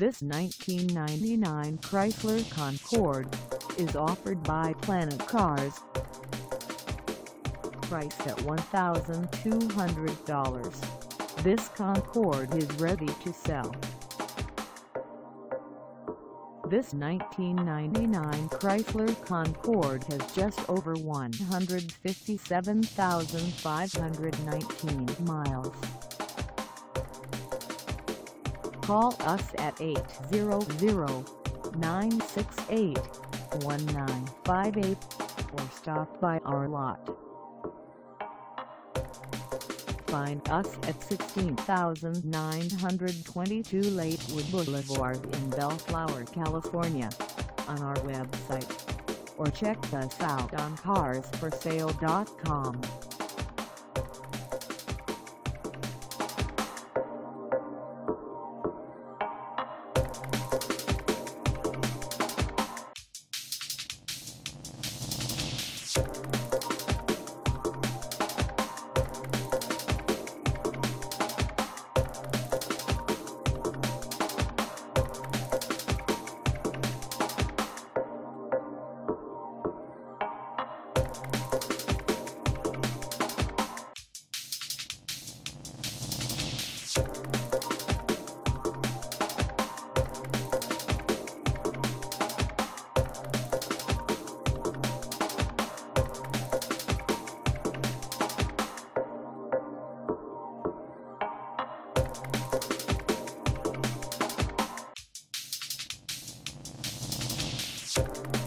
This 1999 Chrysler Concorde is offered by Planet Cars. Price at $1,200. This Concorde is ready to sell. This 1999 Chrysler Concorde has just over 157,519 miles. Call us at 800-968-1958 or stop by our lot. Find us at 16922 Lakewood Boulevard in Bellflower, California on our website or check us out on carsforsale.com. you